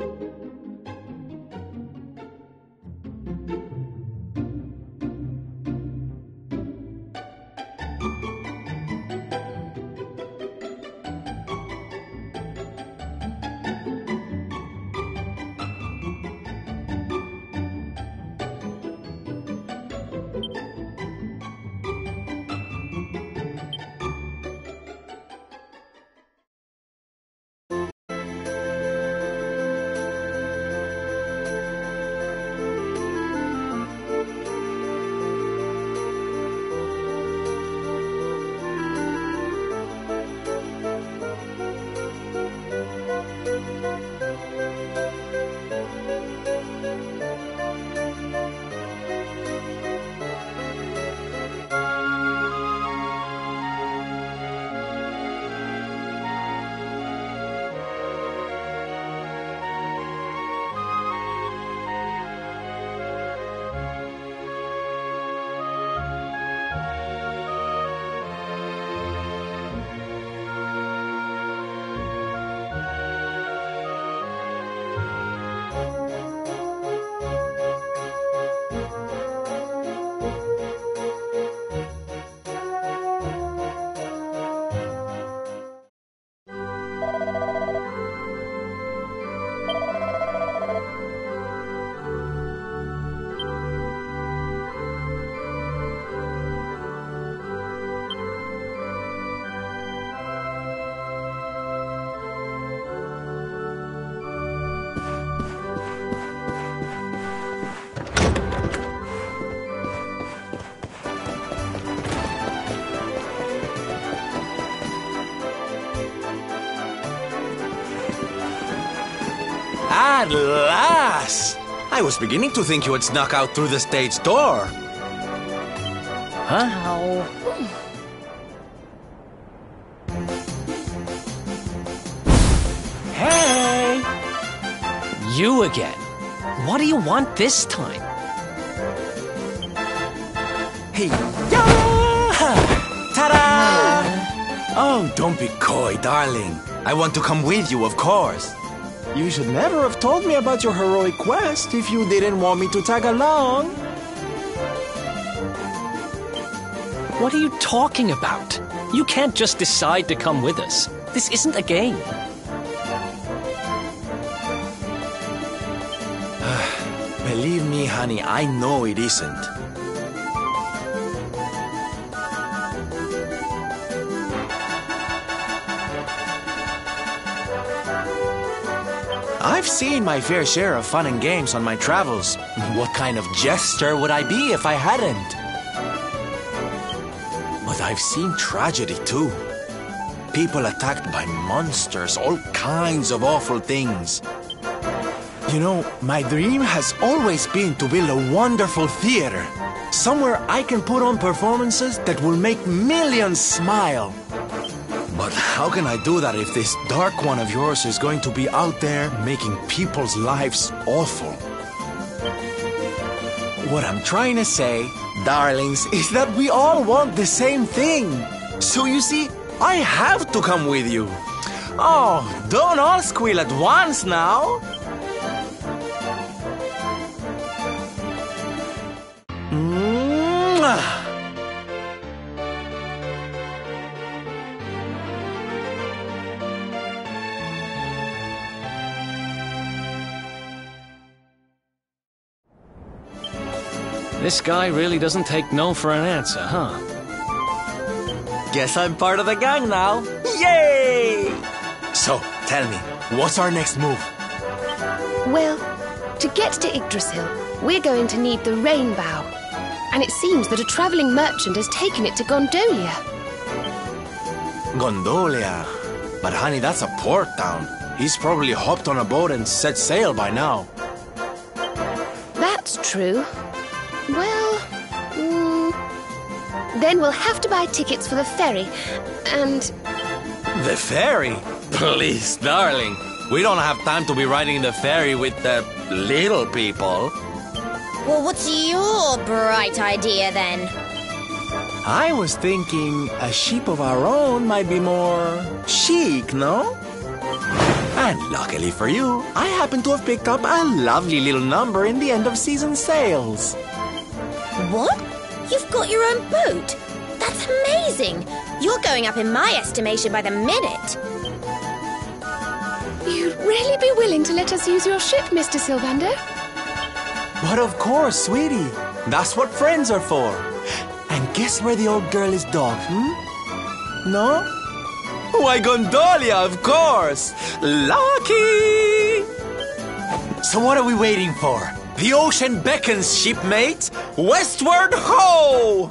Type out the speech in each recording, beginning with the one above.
At I was beginning to think you had snuck out through the stage door. Huh? Hey! You again. What do you want this time? Hey, ya! Ta-da! Oh, don't be coy, darling. I want to come with you, of course. You should never have told me about your heroic quest if you didn't want me to tag along. What are you talking about? You can't just decide to come with us. This isn't a game. Believe me, honey, I know it isn't. Seen my fair share of fun and games on my travels. What kind of jester would I be if I hadn't? But I've seen tragedy too. People attacked by monsters, all kinds of awful things. You know, my dream has always been to build a wonderful theater. Somewhere I can put on performances that will make millions smile. How can I do that if this dark one of yours is going to be out there making people's lives awful? What I'm trying to say, darlings, is that we all want the same thing. So you see, I have to come with you. Oh, don't all squeal at once now. This guy really doesn't take no for an answer, huh? Guess I'm part of the gang now. Yay! So, tell me, what's our next move? Well, to get to Yggdrasil, we're going to need the rainbow. And it seems that a travelling merchant has taken it to Gondolia. Gondolia. But honey, that's a port town. He's probably hopped on a boat and set sail by now. That's true. Well, mm, then we'll have to buy tickets for the ferry. And The ferry? Please, darling. We don't have time to be riding the ferry with the little people. Well, what's your bright idea then? I was thinking a ship of our own might be more chic, no? And luckily for you, I happen to have picked up a lovely little number in the end of season sales. What? You've got your own boat? That's amazing! You're going up in my estimation by the minute. You'd really be willing to let us use your ship, Mr. Sylvando? But of course, sweetie. That's what friends are for. And guess where the old girl is docked, hmm? No? Why, Gondolia, of course! Lucky! So what are we waiting for? The ocean beckons, shipmate! Westward ho!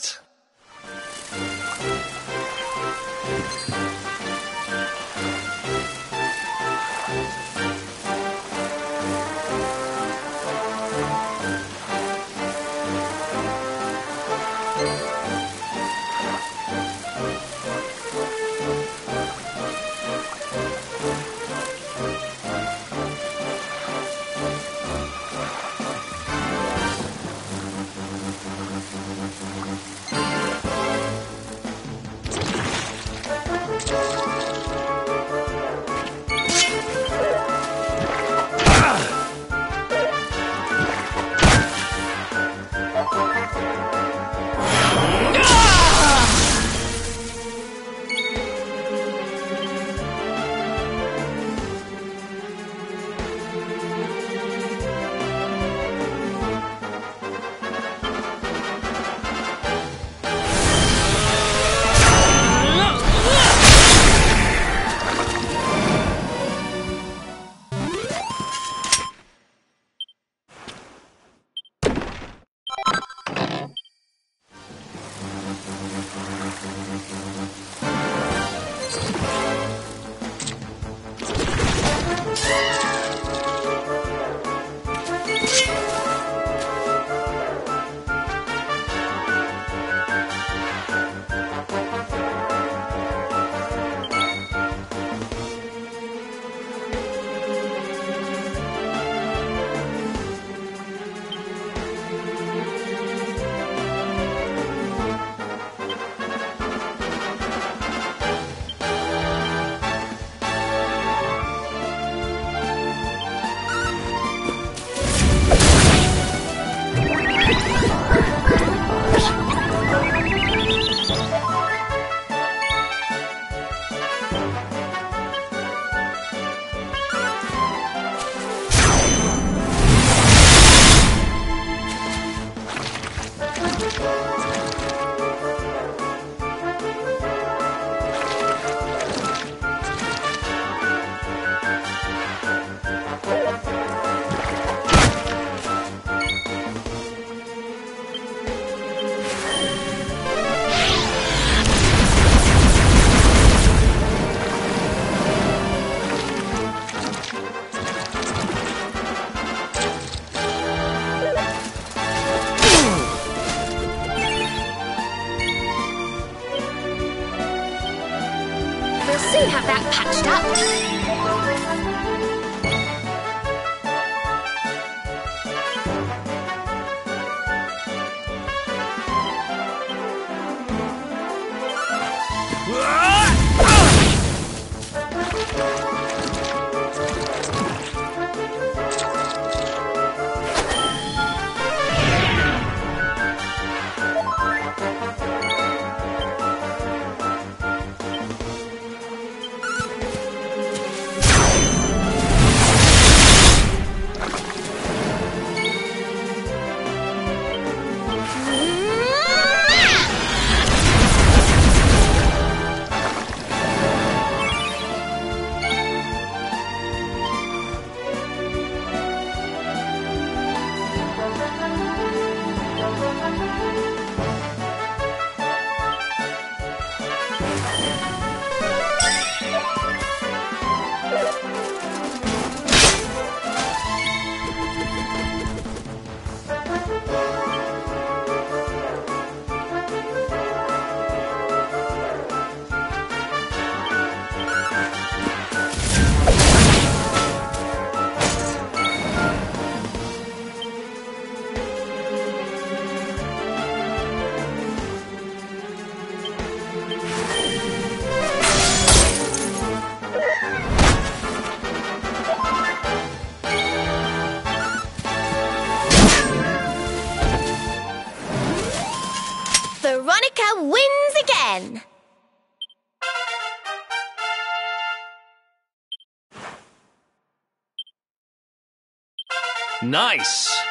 Nice!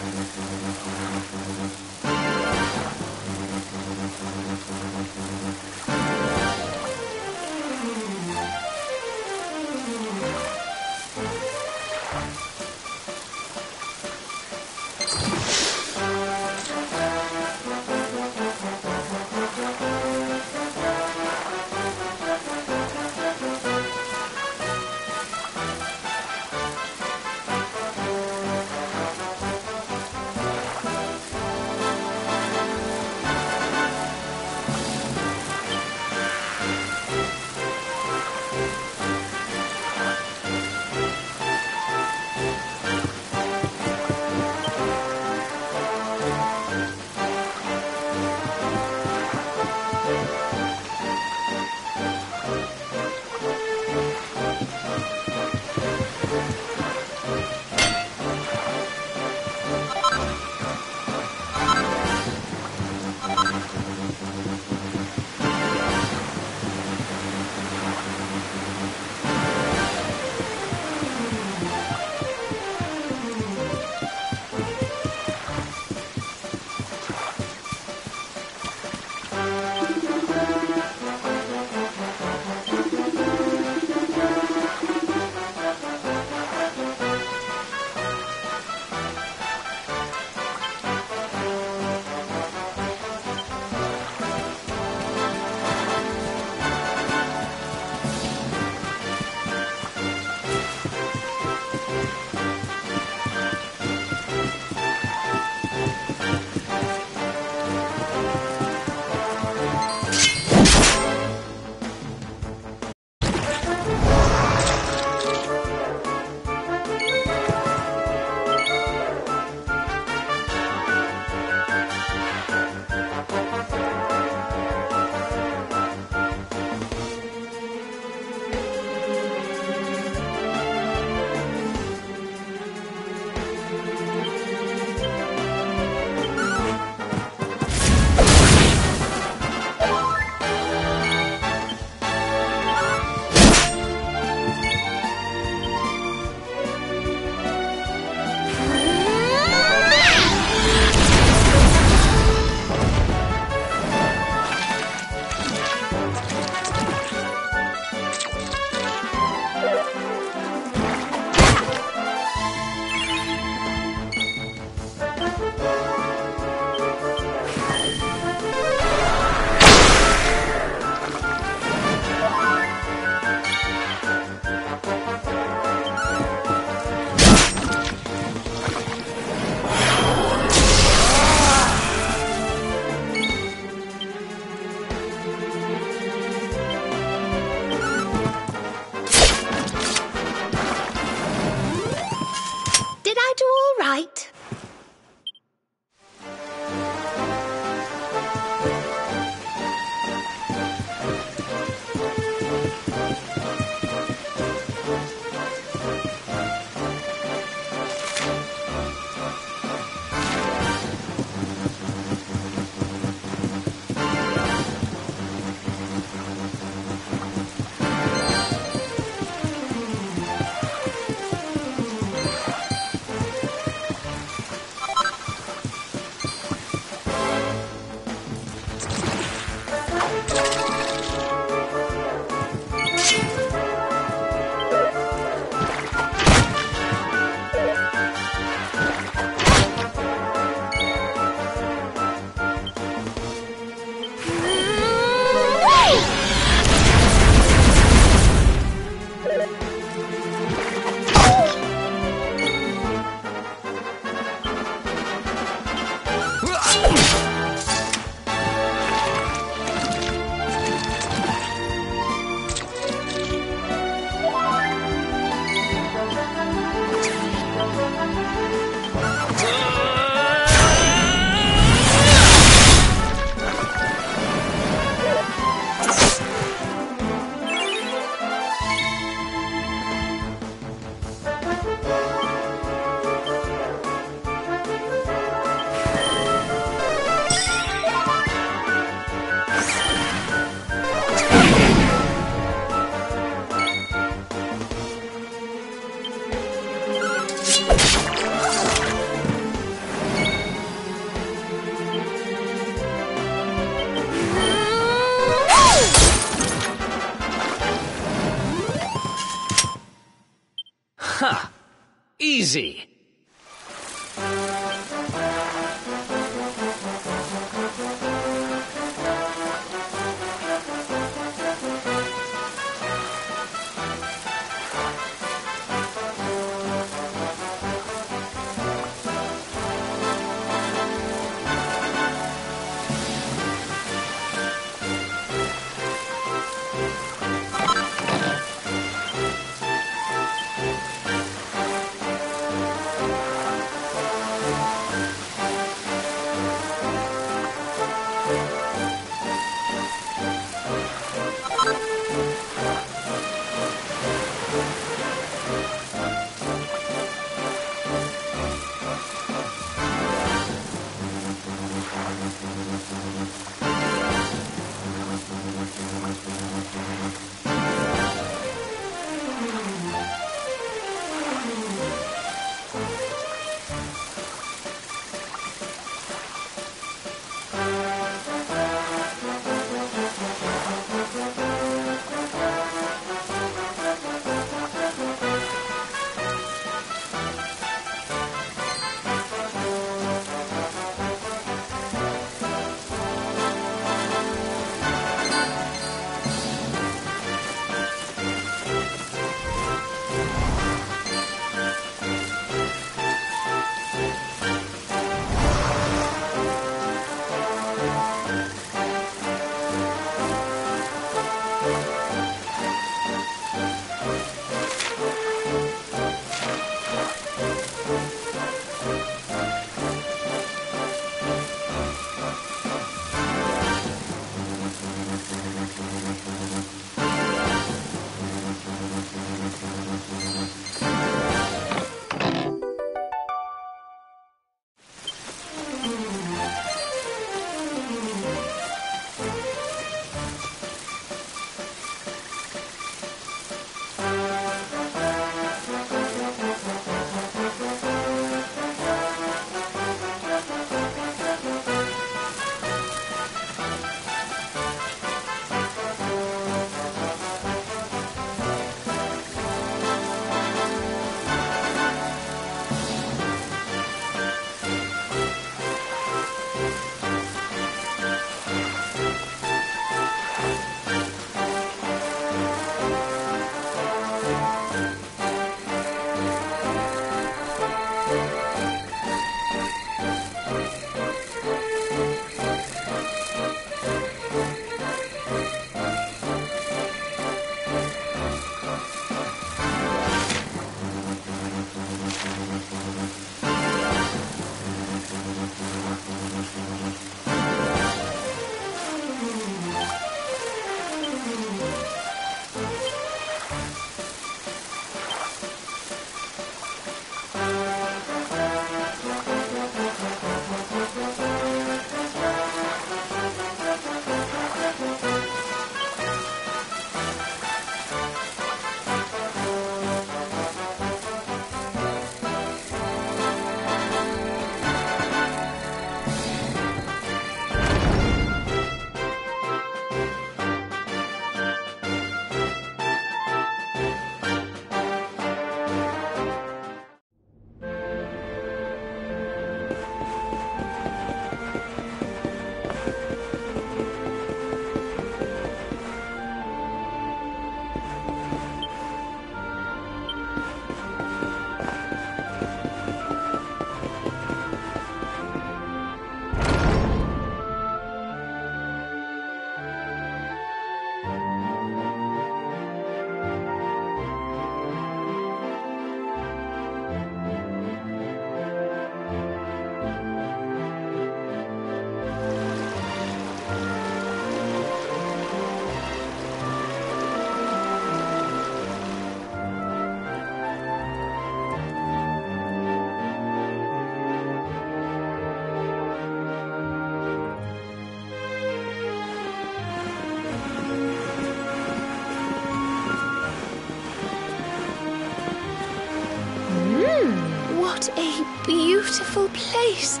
What a beautiful place.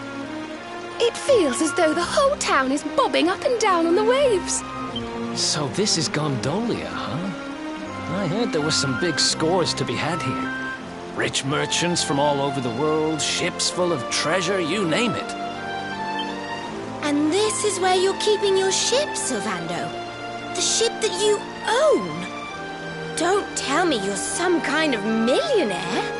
It feels as though the whole town is bobbing up and down on the waves. So this is Gondolia, huh? I heard there were some big scores to be had here. Rich merchants from all over the world, ships full of treasure, you name it. And this is where you're keeping your ship, Sylvando. The ship that you own. Don't tell me you're some kind of millionaire.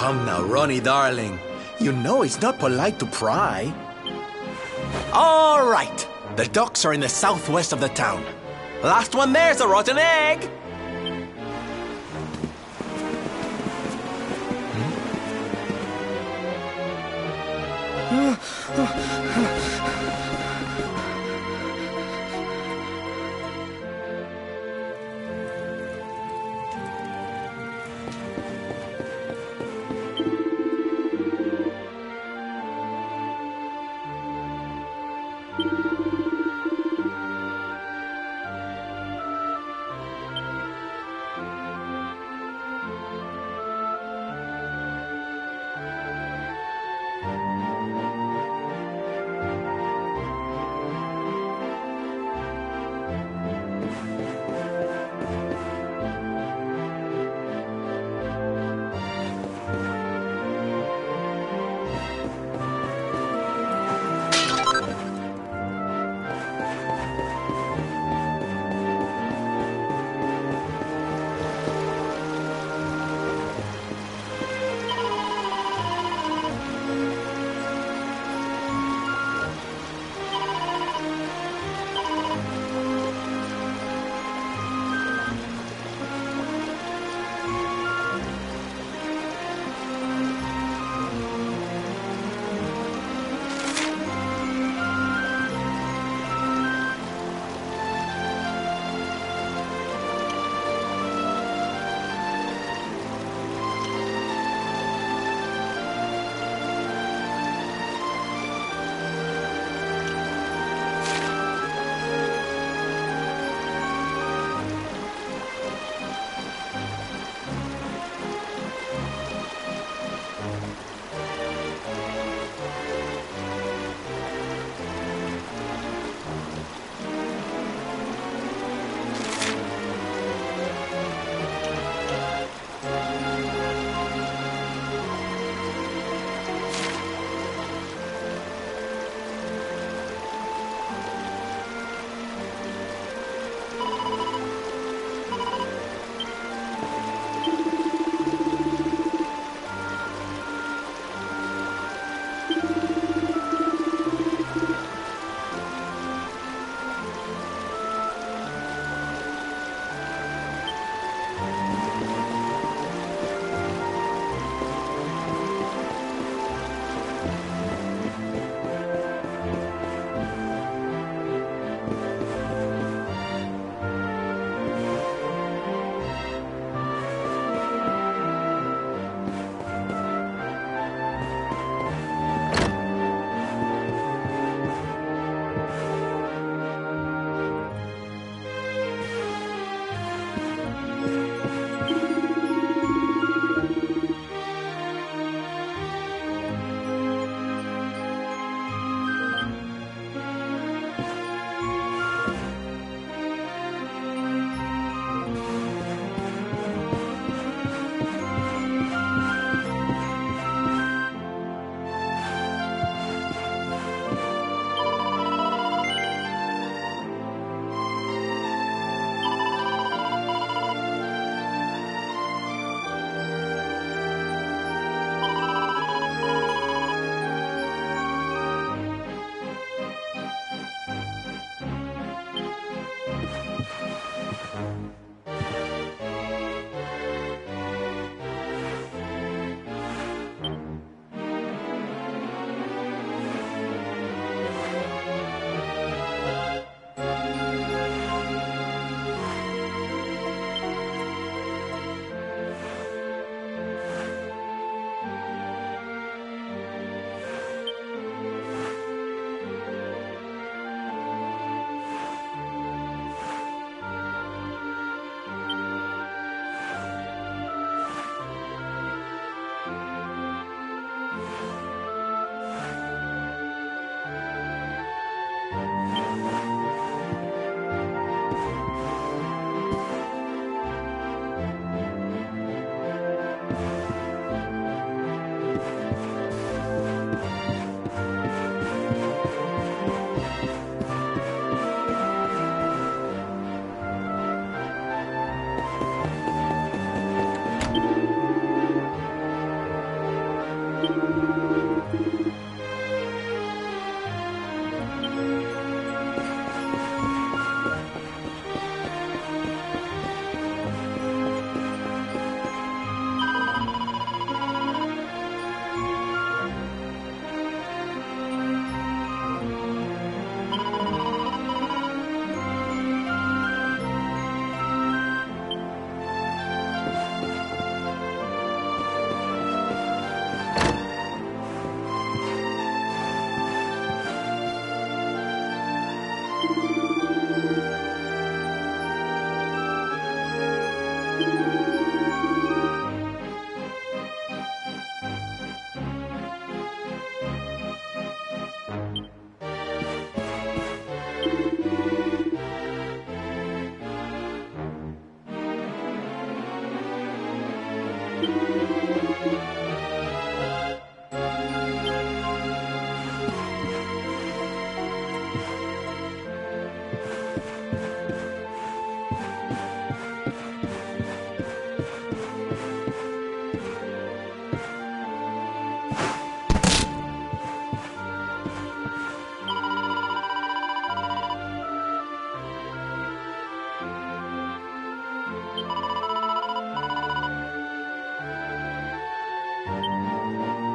Come now, Ronnie, darling. You know it's not polite to pry. All right. The docks are in the southwest of the town. Last one there's a rotten egg.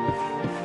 Música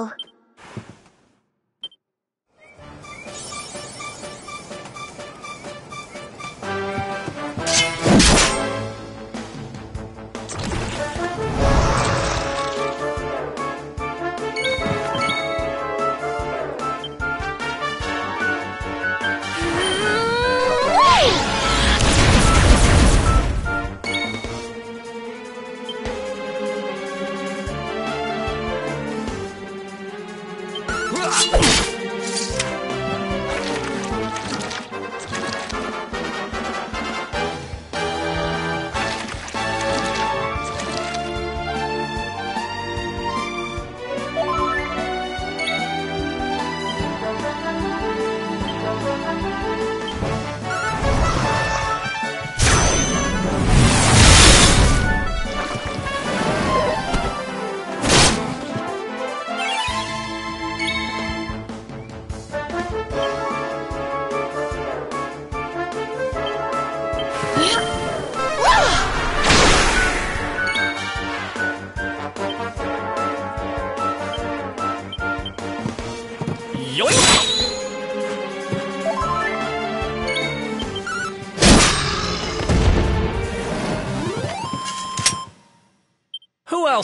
Wonderful.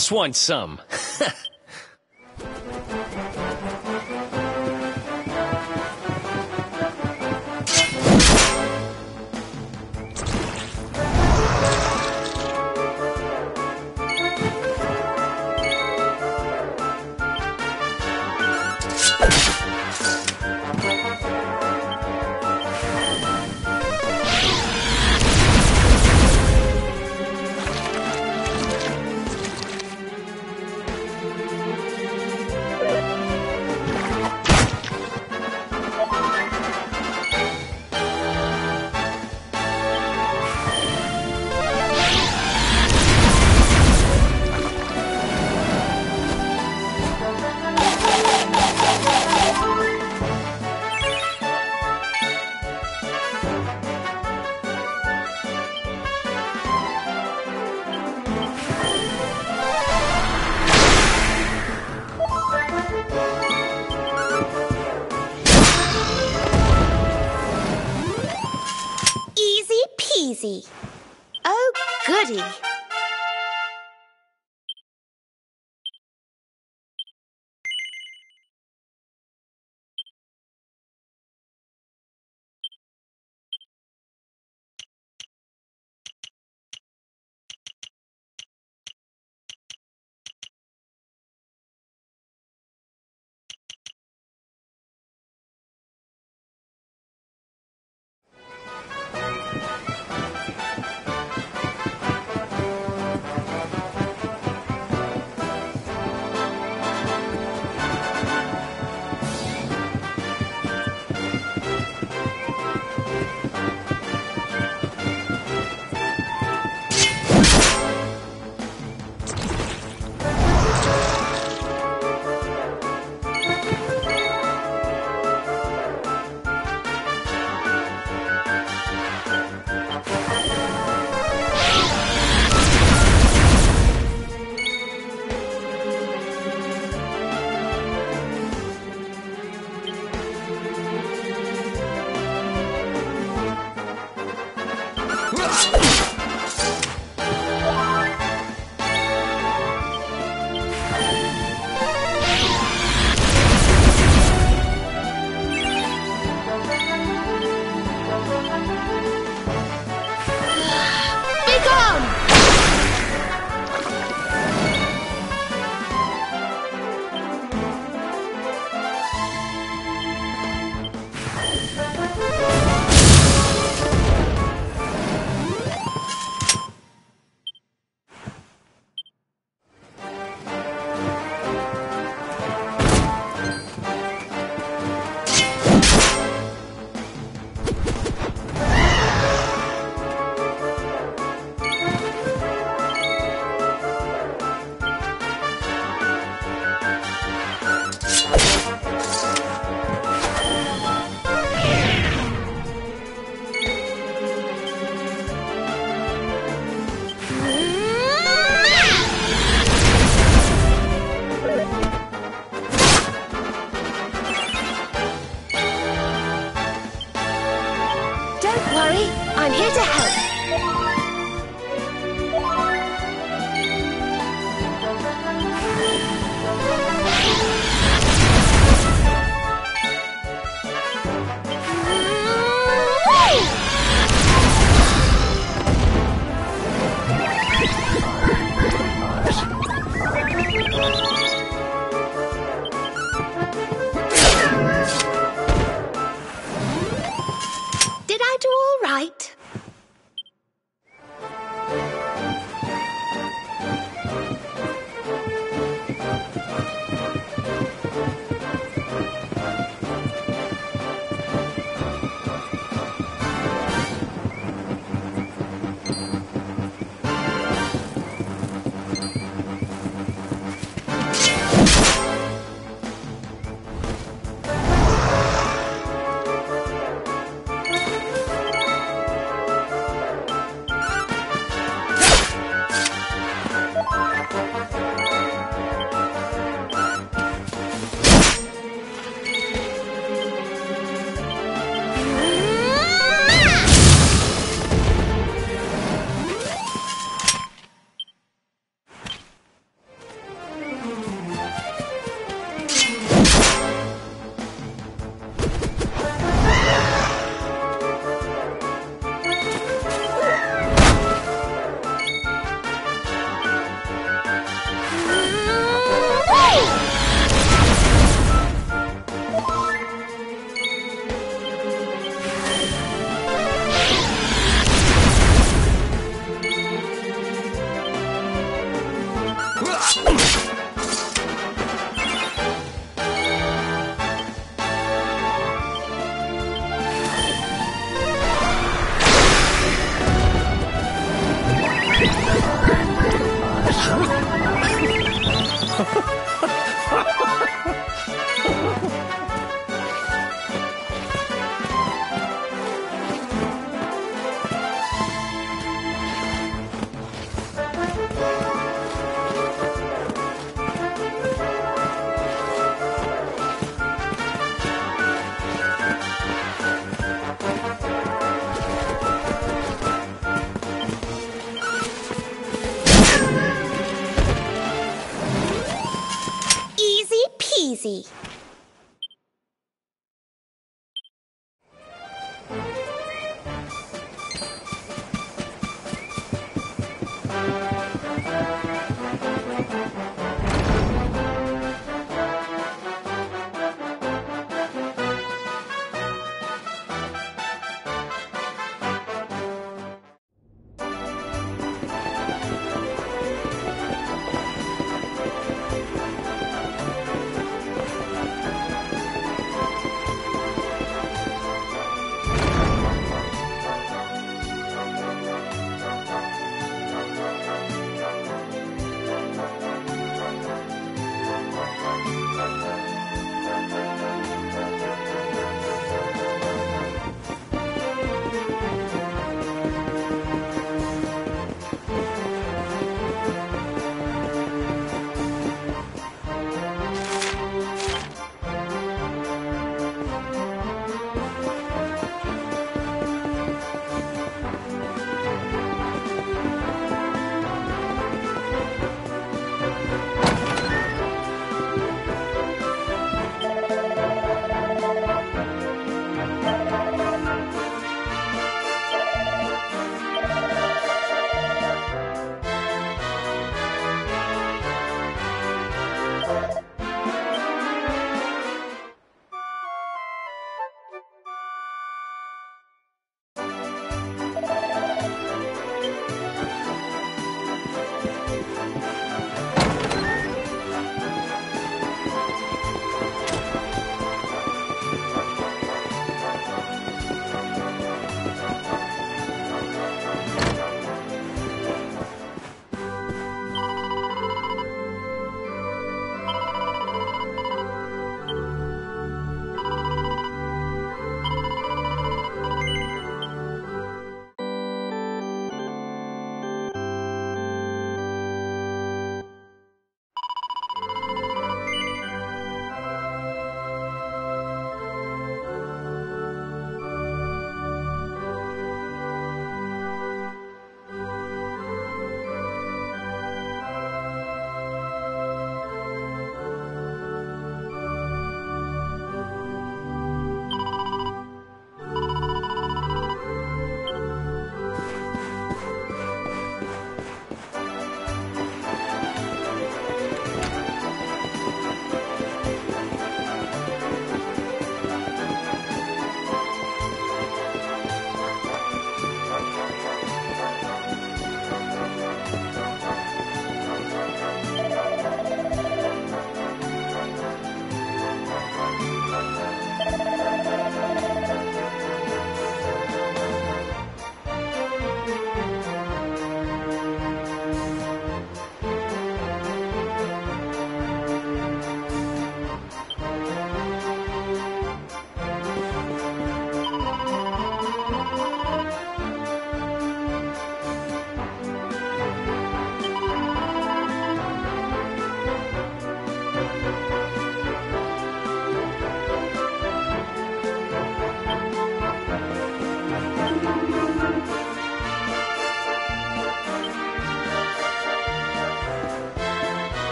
Else wants some? Can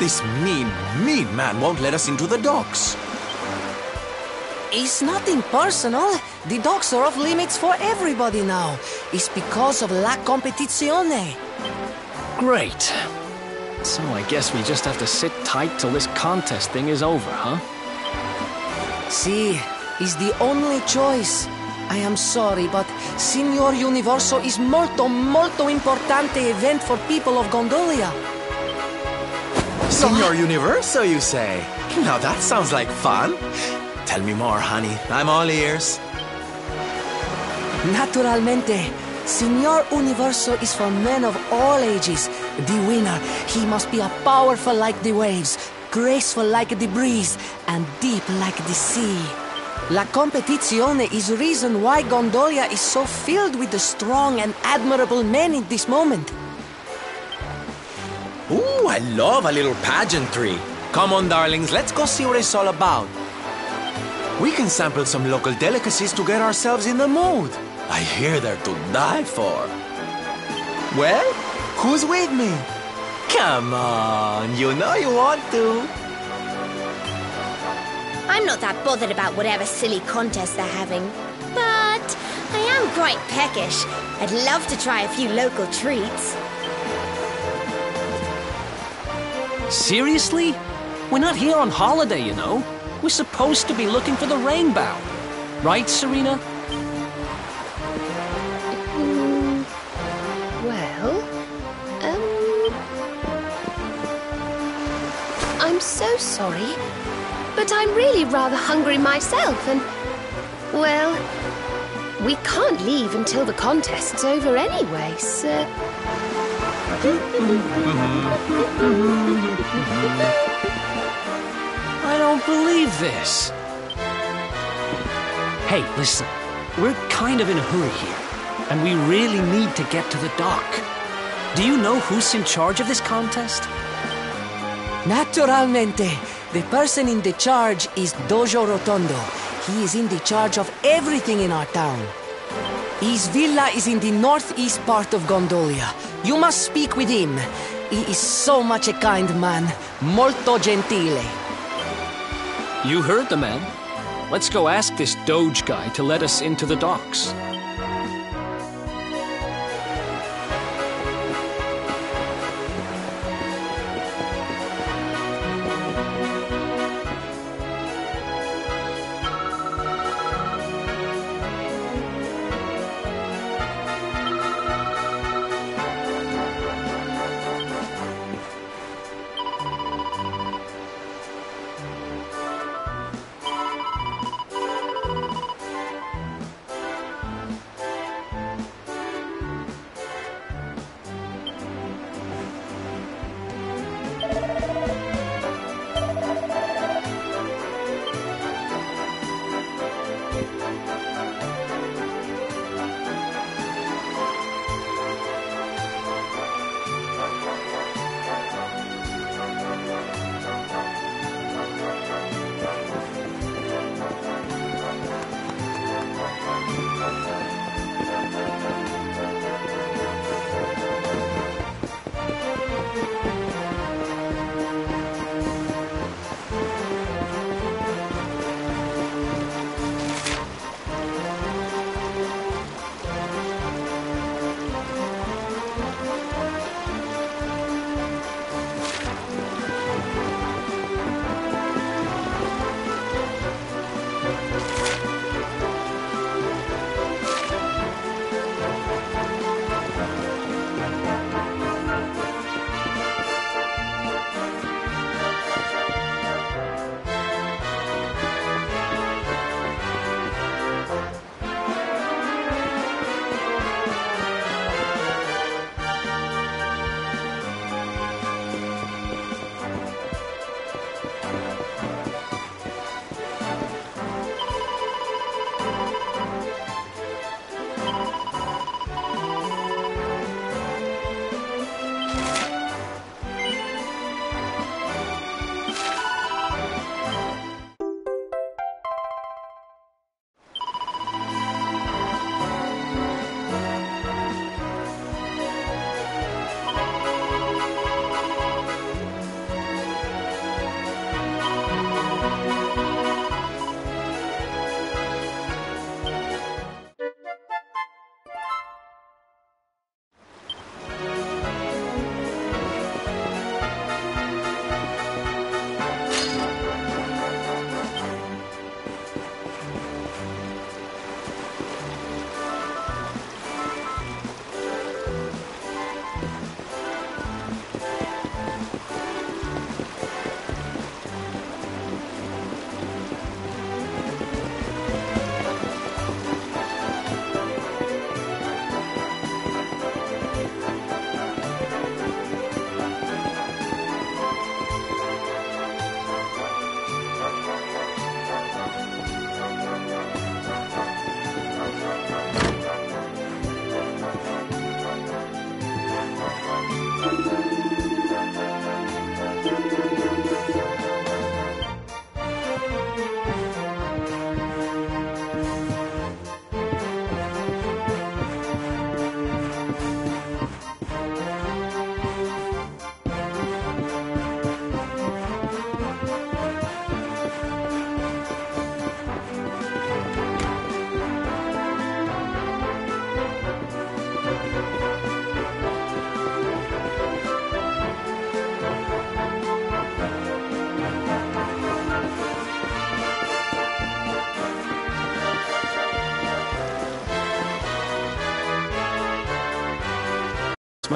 This mean, mean man won't let us into the docks. It's nothing personal. The docks are off limits for everybody now. It's because of la competizione. Great. So I guess we just have to sit tight till this contest thing is over, huh? See, is the only choice. I am sorry, but Signor Universo is molto, molto importante event for people of Gondolia. Signor Universo, you say? Now that sounds like fun. Tell me more, honey. I'm all ears. Naturalmente. Signor Universo is for men of all ages. The winner, he must be a powerful like the waves, graceful like the breeze, and deep like the sea. La competizione is reason why Gondolia is so filled with the strong and admirable men in this moment. I love a little pageantry. Come on, darlings, let's go see what it's all about. We can sample some local delicacies to get ourselves in the mood. I hear they're to die for. Well, who's with me? Come on, you know you want to. I'm not that bothered about whatever silly contest they're having. But I am quite peckish. I'd love to try a few local treats. Seriously? We're not here on holiday, you know. We're supposed to be looking for the rainbow. Right, Serena? Mm, well, um. I'm so sorry, but I'm really rather hungry myself, and. Well, we can't leave until the contest's over anyway, so. Mm-hmm. Mm-hmm. Mm-hmm. I don't believe this. Hey, listen. We're kind of in a hurry here, and we really need to get to the dock. Do you know who's in charge of this contest? Naturalmente. The person in the charge is Doge Rotondo. He is in the charge of everything in our town. His villa is in the northeast part of Gondolia. You must speak with him. He is so much a kind man. Molto gentile. You heard the man. Let's go ask this Doge guy to let us into the docks.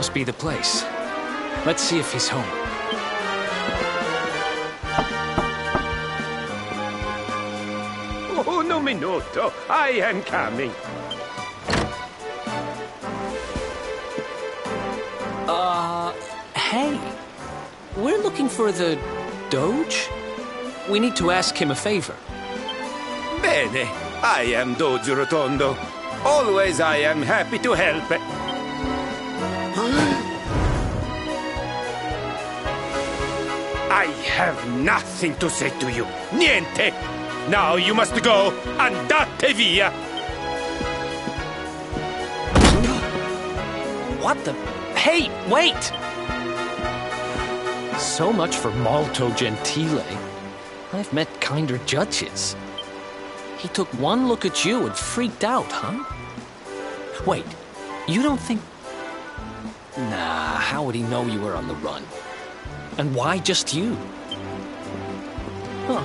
Must be the place. Let's see if he's home. Uno minuto. I am coming. Uh, hey. We're looking for the Doge? We need to ask him a favor. Bene. I am Doge Rotondo. Always I am happy to help. I have nothing to say to you. Niente. Now you must go. Andate via. What the? Hey, wait! So much for Malto Gentile. I've met kinder judges. He took one look at you and freaked out, huh? Wait, you don't think. Nah, how would he know you were on the run? And why just you? Oh,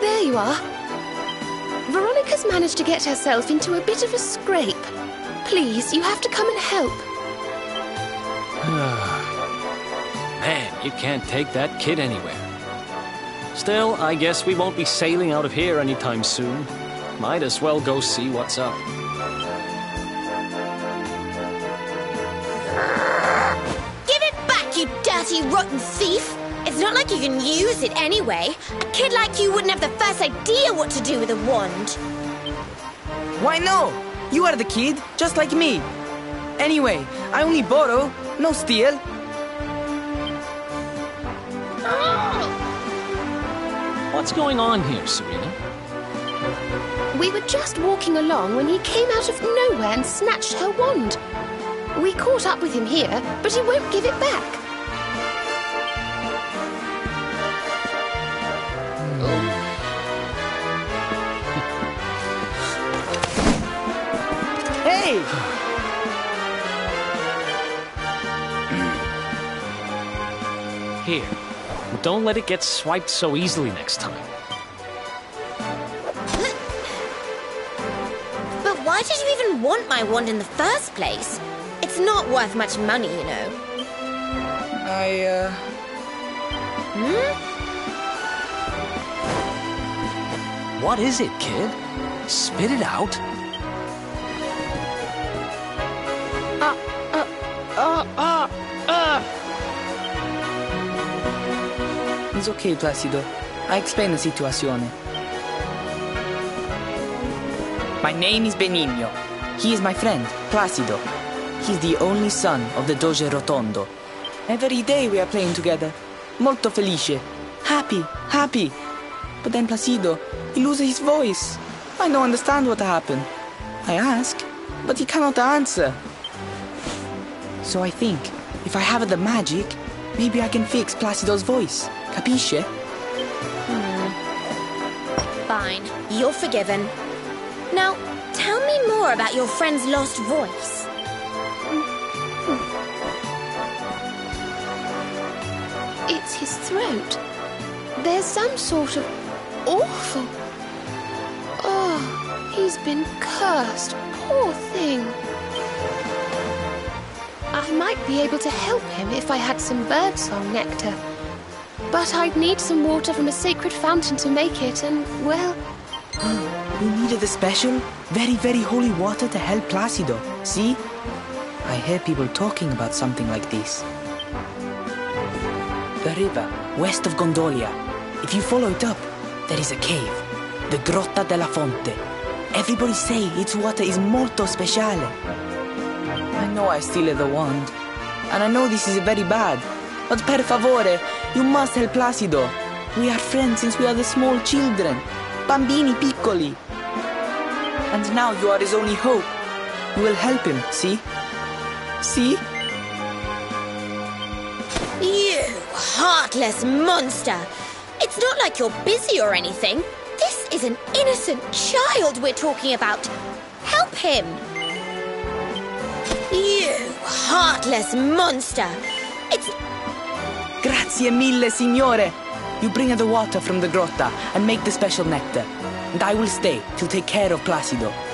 There you are. Veronica's managed to get herself into a bit of a scrape. Please, you have to come and help. man, you can't take that kid anywhere. Still, I guess we won't be sailing out of here anytime soon. Might as well go see what's up. Thief! It's not like you can use it anyway. A kid like you wouldn't have the first idea what to do with a wand. Why no? You are the kid, just like me. Anyway, I only borrow, no steal. What's going on here, Serena? We were just walking along when he came out of nowhere and snatched her wand. We caught up with him here, but he won't give it back. Hey! Here. Don't let it get swiped so easily next time. But why did you even want my wand in the first place? It's not worth much money, you know. I, uh. Hmm? What is it, kid? Spit it out. It's okay, Placido. I explain the situation. My name is Benigno. He is my friend, Placido. He's the only son of the Doge Rotondo. Every day we are playing together. Molto felice. Happy, happy. But then Placido, he loses his voice. I don't understand what happened. I ask, but he cannot answer. So I think, if I have the magic, maybe I can fix Placido's voice. Capisce? Hmm. Fine, you're forgiven. Now, tell me more about your friend's lost voice. It's his throat. There's some sort of awful. Oh, he's been cursed. Poor thing. I might be able to help him if I had some birdsong nectar. But I'd need some water from a sacred fountain to make it, and, well, we needed the special, very, very holy water to help Placido. See? I hear people talking about something like this. The river, west of Gondolia. If you follow it up, there is a cave. The Grotta della Fonte. Everybody say its water is molto speciale. I know I stole the wand. And I know this is very bad. But per favore, you must help Placido. We are friends since we are the small children. Bambini piccoli. And now you are his only hope. You will help him, see? See? You heartless monster! It's not like you're busy or anything. This is an innocent child we're talking about. Help him! You heartless monster! It's Grazie mille, signore. You bring the water from the grotta and make the special nectar. And I will stay to take care of Placido.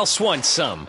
Else wants some?